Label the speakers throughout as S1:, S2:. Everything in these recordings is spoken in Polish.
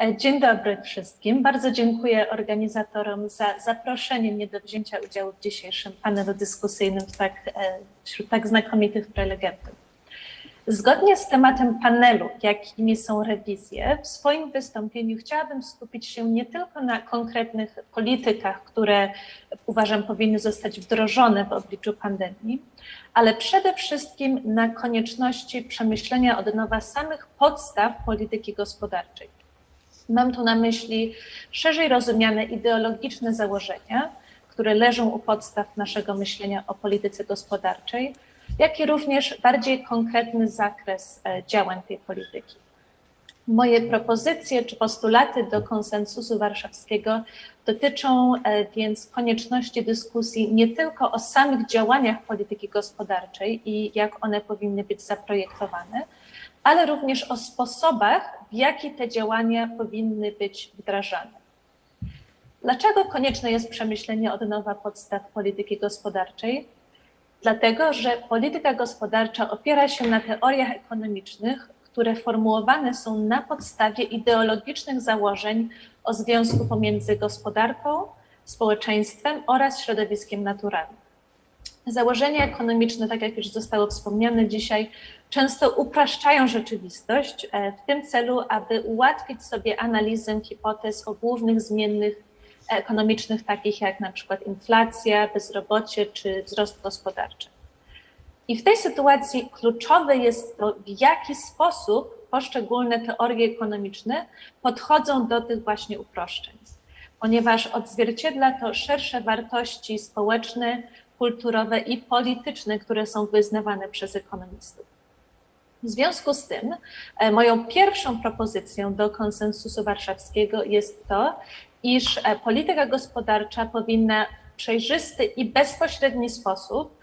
S1: E, dzień dobry wszystkim. Bardzo dziękuję organizatorom za zaproszenie mnie do wzięcia udziału w dzisiejszym panelu dyskusyjnym tak, e, wśród tak znakomitych prelegentów. Zgodnie z tematem panelu, jakimi są rewizje, w swoim wystąpieniu chciałabym skupić się nie tylko na konkretnych politykach, które uważam powinny zostać wdrożone w obliczu pandemii, ale przede wszystkim na konieczności przemyślenia od nowa samych podstaw polityki gospodarczej. Mam tu na myśli szerzej rozumiane ideologiczne założenia, które leżą u podstaw naszego myślenia o polityce gospodarczej, jak i również bardziej konkretny zakres e, działań tej polityki. Moje propozycje czy postulaty do konsensusu warszawskiego dotyczą e, więc konieczności dyskusji nie tylko o samych działaniach polityki gospodarczej i jak one powinny być zaprojektowane, ale również o sposobach, w jaki te działania powinny być wdrażane. Dlaczego konieczne jest przemyślenie od nowa podstaw polityki gospodarczej? Dlatego, że polityka gospodarcza opiera się na teoriach ekonomicznych, które formułowane są na podstawie ideologicznych założeń o związku pomiędzy gospodarką, społeczeństwem oraz środowiskiem naturalnym. Założenia ekonomiczne, tak jak już zostało wspomniane dzisiaj, często upraszczają rzeczywistość e, w tym celu, aby ułatwić sobie analizę hipotez o głównych zmiennych ekonomicznych, takich jak na przykład inflacja, bezrobocie czy wzrost gospodarczy. I w tej sytuacji kluczowe jest to, w jaki sposób poszczególne teorie ekonomiczne podchodzą do tych właśnie uproszczeń, ponieważ odzwierciedla to szersze wartości społeczne, kulturowe i polityczne, które są wyznawane przez ekonomistów. W związku z tym, e, moją pierwszą propozycją do konsensusu warszawskiego jest to, iż e, polityka gospodarcza powinna w przejrzysty i bezpośredni sposób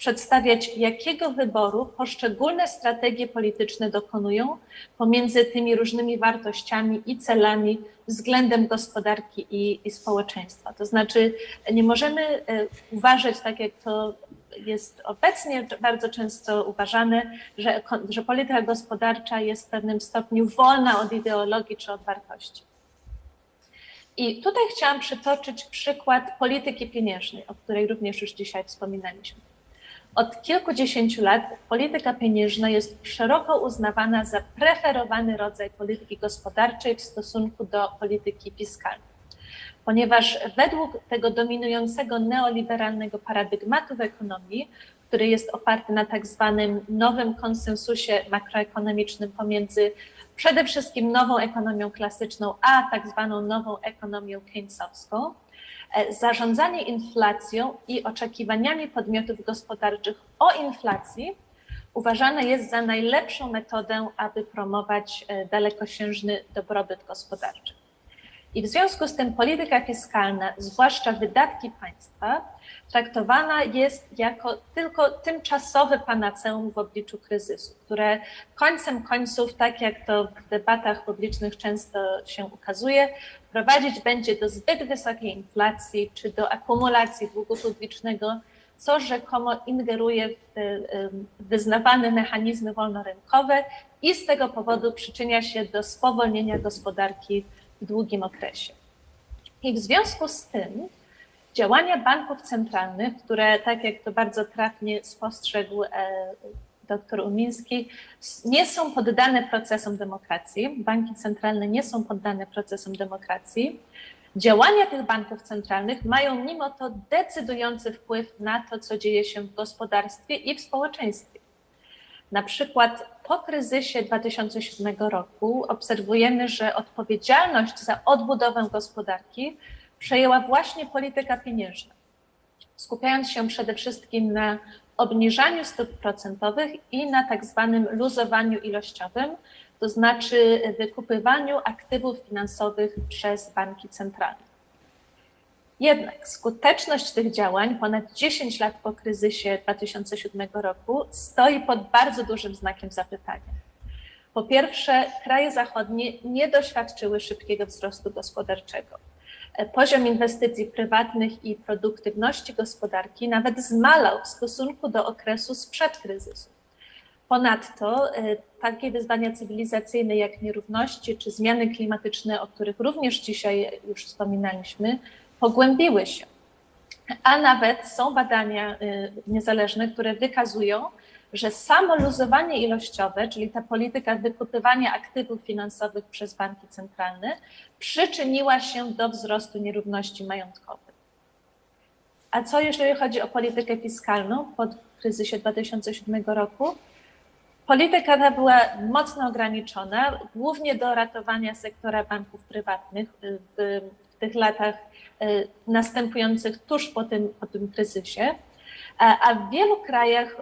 S1: przedstawiać, jakiego wyboru poszczególne strategie polityczne dokonują pomiędzy tymi różnymi wartościami i celami względem gospodarki i, i społeczeństwa. To znaczy, nie możemy e, uważać, tak jak to jest obecnie bardzo często uważane, że, że polityka gospodarcza jest w pewnym stopniu wolna od ideologii czy od wartości. I tutaj chciałam przytoczyć przykład polityki pieniężnej, o której również już dzisiaj wspominaliśmy. Od kilkudziesięciu lat polityka pieniężna jest szeroko uznawana za preferowany rodzaj polityki gospodarczej w stosunku do polityki fiskalnej, ponieważ według tego dominującego neoliberalnego paradygmatu w ekonomii, który jest oparty na tak zwanym nowym konsensusie makroekonomicznym pomiędzy przede wszystkim nową ekonomią klasyczną, a tak zwaną nową ekonomią keynesowską, zarządzanie inflacją i oczekiwaniami podmiotów gospodarczych o inflacji uważane jest za najlepszą metodę, aby promować e, dalekosiężny dobrobyt gospodarczy. I w związku z tym polityka fiskalna, zwłaszcza wydatki państwa, traktowana jest jako tylko tymczasowe panaceum w obliczu kryzysu, które końcem końców, tak jak to w debatach publicznych często się ukazuje, prowadzić będzie do zbyt wysokiej inflacji czy do akumulacji długu publicznego, co rzekomo ingeruje w te wyznawane mechanizmy wolnorynkowe i z tego powodu przyczynia się do spowolnienia gospodarki długim okresie. I w związku z tym działania banków centralnych, które, tak jak to bardzo trafnie spostrzegł e, dr Umiński, nie są poddane procesom demokracji. Banki centralne nie są poddane procesom demokracji. Działania tych banków centralnych mają mimo to decydujący wpływ na to, co dzieje się w gospodarstwie i w społeczeństwie. Na przykład po kryzysie 2007 roku obserwujemy, że odpowiedzialność za odbudowę gospodarki przejęła właśnie polityka pieniężna, skupiając się przede wszystkim na obniżaniu stóp procentowych i na tak zwanym luzowaniu ilościowym, to znaczy wykupywaniu aktywów finansowych przez banki centralne. Jednak skuteczność tych działań ponad 10 lat po kryzysie 2007 roku stoi pod bardzo dużym znakiem zapytania. Po pierwsze, kraje zachodnie nie doświadczyły szybkiego wzrostu gospodarczego. Poziom inwestycji prywatnych i produktywności gospodarki nawet zmalał w stosunku do okresu sprzed kryzysu. Ponadto takie wyzwania cywilizacyjne jak nierówności czy zmiany klimatyczne, o których również dzisiaj już wspominaliśmy, pogłębiły się. A nawet są badania niezależne, które wykazują, że samo luzowanie ilościowe, czyli ta polityka wykupywania aktywów finansowych przez banki centralne, przyczyniła się do wzrostu nierówności majątkowych. A co jeżeli chodzi o politykę fiskalną po kryzysie 2007 roku? Polityka ta była mocno ograniczona, głównie do ratowania sektora banków prywatnych w, w tych latach y, następujących tuż po tym, po tym kryzysie. A w wielu krajach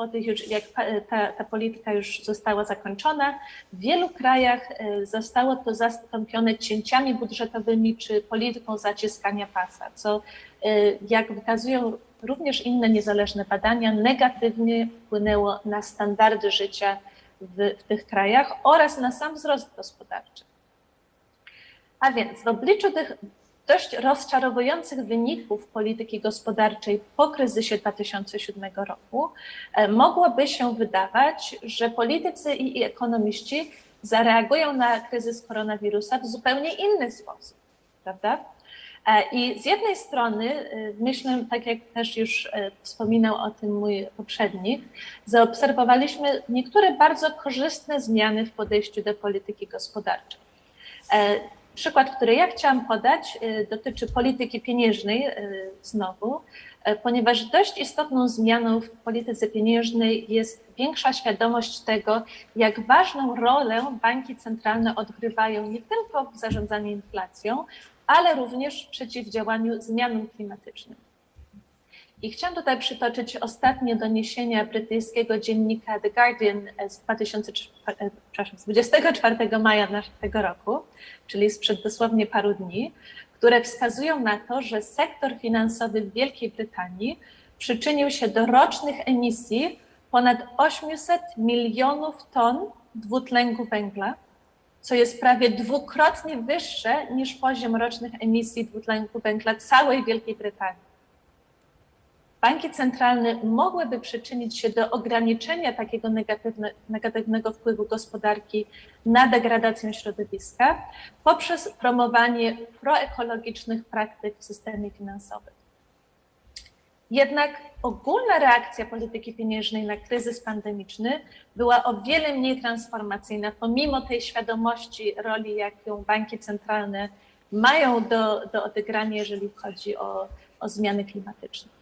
S1: po tych już, jak ta, ta polityka już została zakończona, w wielu krajach e, zostało to zastąpione cięciami budżetowymi czy polityką zaciskania pasa, co e, jak wykazują również inne niezależne badania, negatywnie wpłynęło na standardy życia w, w tych krajach oraz na sam wzrost gospodarczy. A więc w obliczu tych dość rozczarowujących wyników polityki gospodarczej po kryzysie 2007 roku, e, mogłoby się wydawać, że politycy i ekonomiści zareagują na kryzys koronawirusa w zupełnie inny sposób, prawda? E, I z jednej strony, e, myślę, tak jak też już wspominał o tym mój poprzednik, zaobserwowaliśmy niektóre bardzo korzystne zmiany w podejściu do polityki gospodarczej. Przykład, który ja chciałam podać, y, dotyczy polityki pieniężnej y, znowu, y, ponieważ dość istotną zmianą w polityce pieniężnej jest większa świadomość tego, jak ważną rolę banki centralne odgrywają nie tylko w zarządzaniu inflacją, ale również w przeciwdziałaniu zmianom klimatycznym. I chciałam tutaj przytoczyć ostatnie doniesienia brytyjskiego dziennika The Guardian z, 2004, z 24 maja tego roku, czyli sprzed dosłownie paru dni, które wskazują na to, że sektor finansowy w Wielkiej Brytanii przyczynił się do rocznych emisji ponad 800 milionów ton dwutlenku węgla, co jest prawie dwukrotnie wyższe niż poziom rocznych emisji dwutlenku węgla całej Wielkiej Brytanii banki centralne mogłyby przyczynić się do ograniczenia takiego negatywne, negatywnego wpływu gospodarki na degradację środowiska poprzez promowanie proekologicznych praktyk w systemie finansowym. Jednak ogólna reakcja polityki pieniężnej na kryzys pandemiczny była o wiele mniej transformacyjna, pomimo tej świadomości roli, jaką banki centralne mają do, do odegrania, jeżeli chodzi o, o zmiany klimatyczne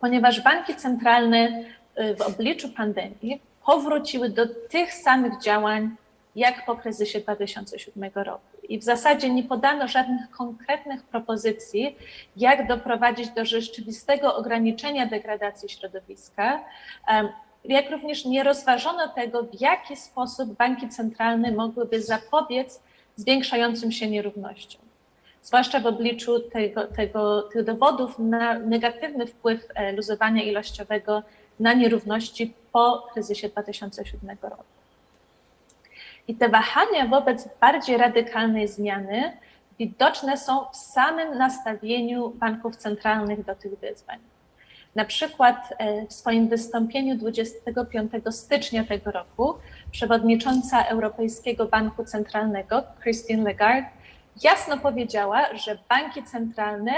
S1: ponieważ banki centralne y, w obliczu pandemii powróciły do tych samych działań jak po kryzysie 2007 roku. I w zasadzie nie podano żadnych konkretnych propozycji, jak doprowadzić do rzeczywistego ograniczenia degradacji środowiska, jak również nie rozważono tego, w jaki sposób banki centralne mogłyby zapobiec zwiększającym się nierównościom zwłaszcza w obliczu tego, tego, tych dowodów na negatywny wpływ e, luzowania ilościowego na nierówności po kryzysie 2007 roku. I te wahania wobec bardziej radykalnej zmiany widoczne są w samym nastawieniu banków centralnych do tych wyzwań. Na przykład e, w swoim wystąpieniu 25 stycznia tego roku przewodnicząca Europejskiego Banku Centralnego Christine Lagarde jasno powiedziała, że banki centralne,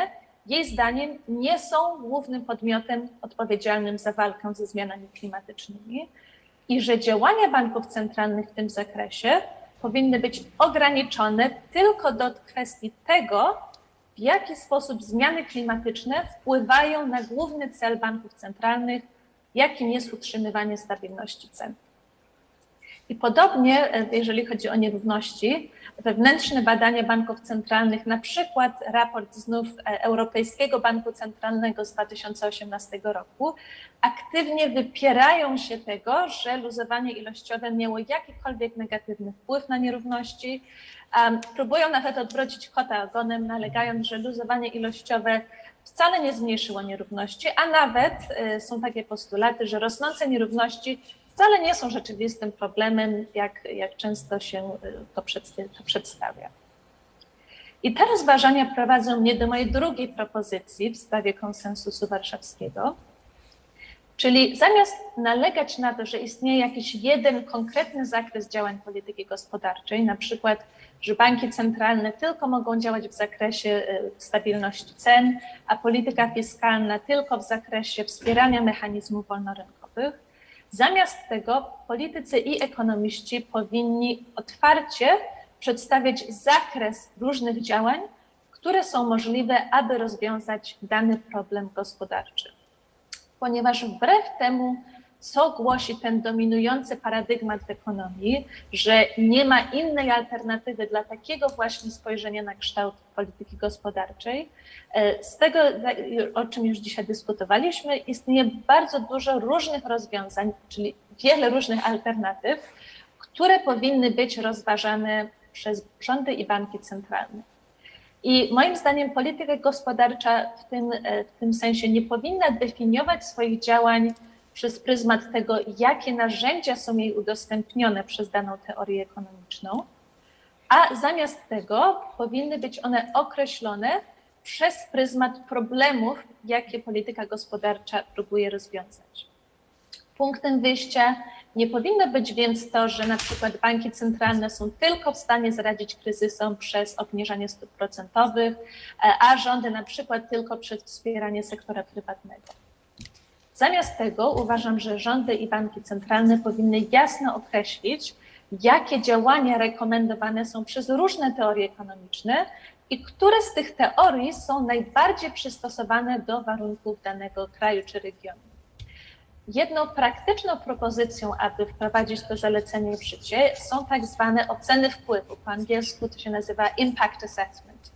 S1: jej zdaniem, nie są głównym podmiotem odpowiedzialnym za walkę ze zmianami klimatycznymi i że działania banków centralnych w tym zakresie powinny być ograniczone tylko do kwestii tego, w jaki sposób zmiany klimatyczne wpływają na główny cel banków centralnych, jakim jest utrzymywanie stabilności cen. I podobnie, e, jeżeli chodzi o nierówności, wewnętrzne badania banków centralnych, na przykład raport znów e, Europejskiego Banku Centralnego z 2018 roku, aktywnie wypierają się tego, że luzowanie ilościowe miało jakikolwiek negatywny wpływ na nierówności. Próbują nawet odwrócić kota ogonem, nalegając, że luzowanie ilościowe wcale nie zmniejszyło nierówności, a nawet e, są takie postulaty, że rosnące nierówności wcale nie są rzeczywistym problemem, jak, jak często się y, to, to przedstawia. I te rozważania prowadzą mnie do mojej drugiej propozycji w sprawie konsensusu warszawskiego, Czyli zamiast nalegać na to, że istnieje jakiś jeden konkretny zakres działań polityki gospodarczej, na przykład, że banki centralne tylko mogą działać w zakresie y, stabilności cen, a polityka fiskalna tylko w zakresie wspierania mechanizmów wolnorynkowych, zamiast tego politycy i ekonomiści powinni otwarcie przedstawiać zakres różnych działań, które są możliwe, aby rozwiązać dany problem gospodarczy. Ponieważ wbrew temu, co głosi ten dominujący paradygmat w ekonomii, że nie ma innej alternatywy dla takiego właśnie spojrzenia na kształt polityki gospodarczej. E, z tego, o czym już dzisiaj dyskutowaliśmy, istnieje bardzo dużo różnych rozwiązań, czyli wiele różnych alternatyw, które powinny być rozważane przez rządy i banki centralne. I moim zdaniem polityka gospodarcza w tym, e, w tym sensie nie powinna definiować swoich działań przez pryzmat tego, jakie narzędzia są jej udostępnione przez daną teorię ekonomiczną, a zamiast tego powinny być one określone przez pryzmat problemów, jakie polityka gospodarcza próbuje rozwiązać. Punktem wyjścia nie powinno być więc to, że na przykład banki centralne są tylko w stanie zaradzić kryzysom przez obniżanie stóp procentowych, e, a rządy na przykład tylko przez wspieranie sektora prywatnego. Zamiast tego uważam, że rządy i banki centralne powinny jasno określić, jakie działania rekomendowane są przez różne teorie ekonomiczne i które z tych teorii są najbardziej przystosowane do warunków danego kraju czy regionu. Jedną praktyczną propozycją, aby wprowadzić to zalecenie w życie, są tak zwane oceny wpływu. Po angielsku to się nazywa impact assessment.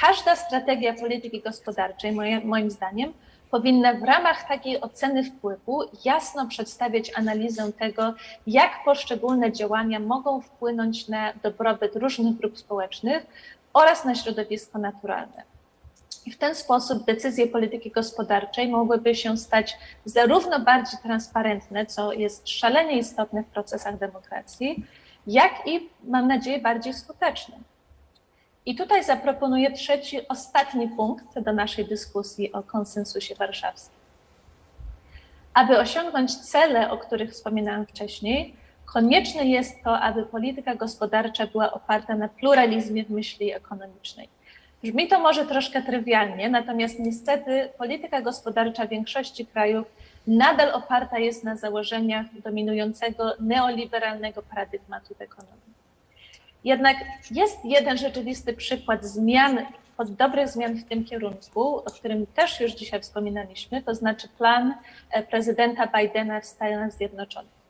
S1: Każda strategia polityki gospodarczej, moim zdaniem, powinna w ramach takiej oceny wpływu jasno przedstawiać analizę tego, jak poszczególne działania mogą wpłynąć na dobrobyt różnych grup społecznych oraz na środowisko naturalne. I w ten sposób decyzje polityki gospodarczej mogłyby się stać zarówno bardziej transparentne, co jest szalenie istotne w procesach demokracji, jak i, mam nadzieję, bardziej skuteczne. I tutaj zaproponuję trzeci, ostatni punkt do naszej dyskusji o konsensusie warszawskim. Aby osiągnąć cele, o których wspominałam wcześniej, konieczne jest to, aby polityka gospodarcza była oparta na pluralizmie w myśli ekonomicznej Brzmi to może troszkę trywialnie, natomiast niestety polityka gospodarcza większości krajów nadal oparta jest na założeniach dominującego neoliberalnego paradygmatu w ekonomii. Jednak jest jeden rzeczywisty przykład zmian, dobrych zmian w tym kierunku, o którym też już dzisiaj wspominaliśmy, to znaczy plan e, prezydenta Bidena w Stanach Zjednoczonych.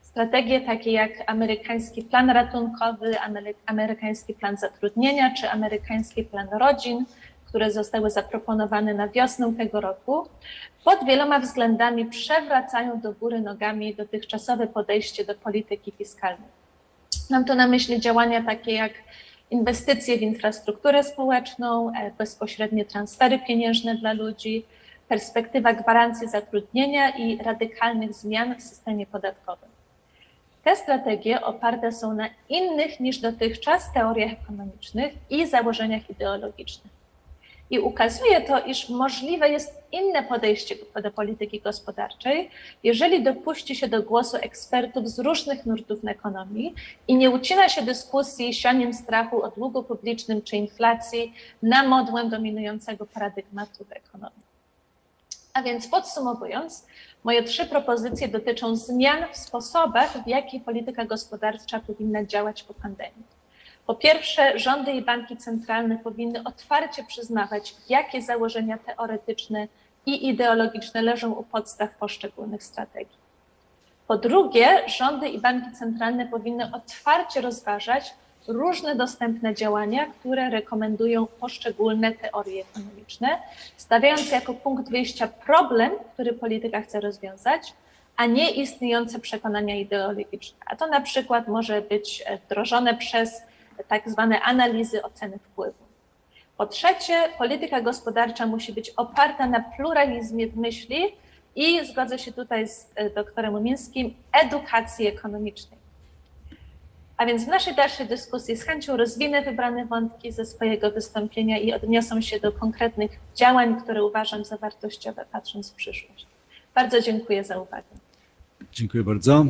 S1: Strategie takie jak amerykański plan ratunkowy, amerykański plan zatrudnienia czy amerykański plan rodzin, które zostały zaproponowane na wiosnę tego roku, pod wieloma względami przewracają do góry nogami dotychczasowe podejście do polityki fiskalnej. Mam tu na myśli działania takie jak inwestycje w infrastrukturę społeczną, e, bezpośrednie transfery pieniężne dla ludzi, perspektywa gwarancji zatrudnienia i radykalnych zmian w systemie podatkowym. Te strategie oparte są na innych niż dotychczas teoriach ekonomicznych i założeniach ideologicznych. I ukazuje to, iż możliwe jest inne podejście do polityki gospodarczej, jeżeli dopuści się do głosu ekspertów z różnych nurtów na ekonomii i nie ucina się dyskusji sianiem strachu o długu publicznym czy inflacji na modłę dominującego paradygmatu w ekonomii. A więc podsumowując, Moje trzy propozycje dotyczą zmian w sposobach, w jaki polityka gospodarcza powinna działać po pandemii. Po pierwsze, rządy i banki centralne powinny otwarcie przyznawać, jakie założenia teoretyczne i ideologiczne leżą u podstaw poszczególnych strategii. Po drugie, rządy i banki centralne powinny otwarcie rozważać różne dostępne działania, które rekomendują poszczególne teorie ekonomiczne, stawiając jako punkt wyjścia problem, który polityka chce rozwiązać, a nie istniejące przekonania ideologiczne. A to na przykład może być wdrożone przez tak zwane analizy oceny wpływu. Po trzecie, polityka gospodarcza musi być oparta na pluralizmie w myśli i zgodzę się tutaj z doktorem Umińskim, edukacji ekonomicznej. A więc w naszej dalszej dyskusji z chęcią rozwinę wybrane wątki ze swojego wystąpienia i odniosą się do konkretnych działań, które uważam za wartościowe, patrząc w przyszłość. Bardzo dziękuję za uwagę.
S2: Dziękuję bardzo.